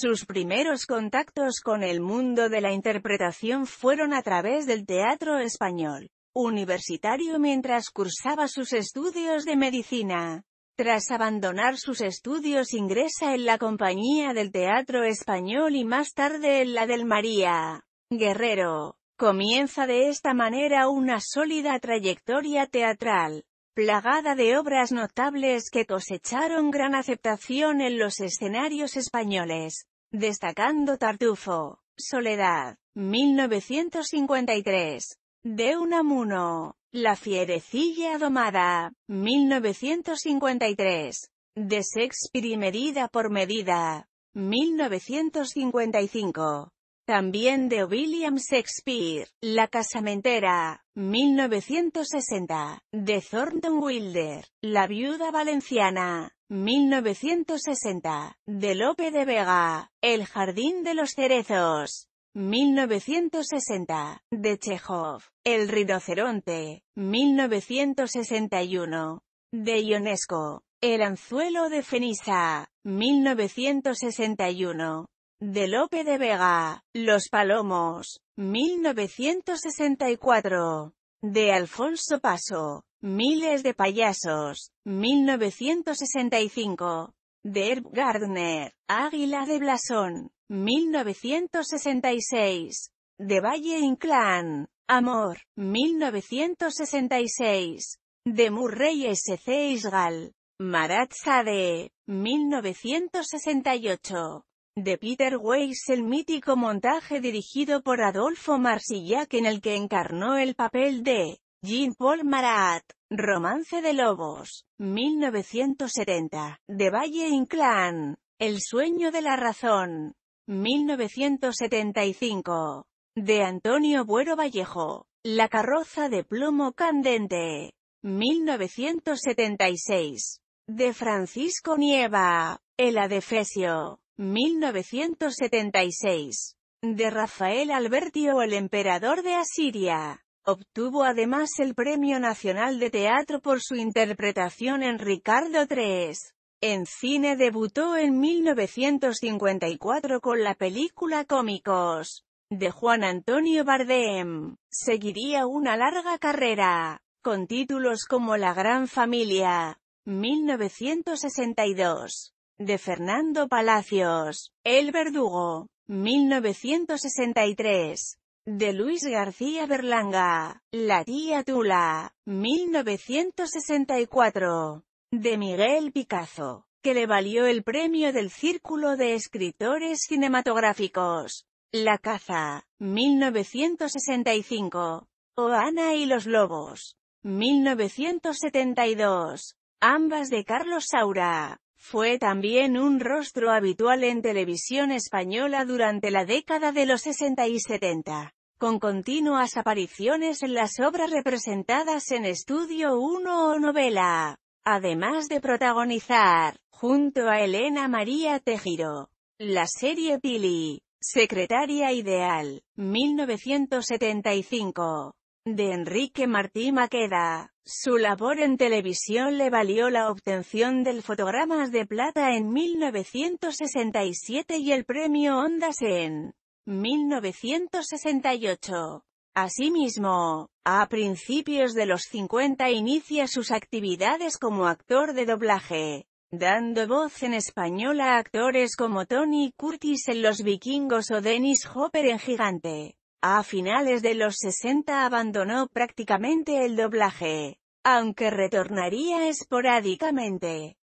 Sus primeros contactos con el mundo de la interpretación fueron a través del teatro español universitario mientras cursaba sus estudios de medicina. Tras abandonar sus estudios ingresa en la compañía del Teatro Español y más tarde en la del María Guerrero. Comienza de esta manera una sólida trayectoria teatral, plagada de obras notables que cosecharon gran aceptación en los escenarios españoles, destacando Tartufo, Soledad, 1953, De Unamuno, la fierecilla domada, 1953. De Shakespeare y medida por medida, 1955. También de William Shakespeare, La casamentera, 1960. De Thornton Wilder, La viuda valenciana, 1960. De Lope de Vega, El jardín de los cerezos, 1960, de Chekhov, El rinoceronte, 1961, de Ionesco, El anzuelo de Fenisa, 1961, de Lope de Vega, Los palomos, 1964, de Alfonso Paso, Miles de payasos, 1965, de Herb Gardner, Águila de Blasón, 1966. De Valle Inclán. Amor. 1966. De Murray S.C. Isgal. Marat Sade. 1968. De Peter Weiss el mítico montaje dirigido por Adolfo Marsillac en el que encarnó el papel de Jean-Paul Marat. Romance de Lobos. 1970. De Valle Inclán. El sueño de la razón. 1975. De Antonio Buero Vallejo. La carroza de plomo candente. 1976. De Francisco Nieva. El adefesio. 1976. De Rafael Albertio el emperador de Asiria. Obtuvo además el Premio Nacional de Teatro por su interpretación en Ricardo III. En cine debutó en 1954 con la película Cómicos, de Juan Antonio Bardem. Seguiría una larga carrera, con títulos como La Gran Familia, 1962, de Fernando Palacios, El Verdugo, 1963, de Luis García Berlanga, La tía Tula, 1964 de Miguel Picasso, que le valió el premio del Círculo de Escritores Cinematográficos. La caza, 1965. O Ana y los Lobos, 1972. Ambas de Carlos Saura. Fue también un rostro habitual en televisión española durante la década de los 60 y 70, con continuas apariciones en las obras representadas en Estudio 1 o novela además de protagonizar, junto a Elena María Tejiro, la serie Pili, Secretaria Ideal, 1975, de Enrique Martí Maqueda. Su labor en televisión le valió la obtención del Fotogramas de Plata en 1967 y el premio Ondas en 1968. Asimismo, a principios de los 50 inicia sus actividades como actor de doblaje, dando voz en español a actores como Tony Curtis en Los Vikingos o Dennis Hopper en Gigante. A finales de los 60 abandonó prácticamente el doblaje, aunque retornaría esporádicamente.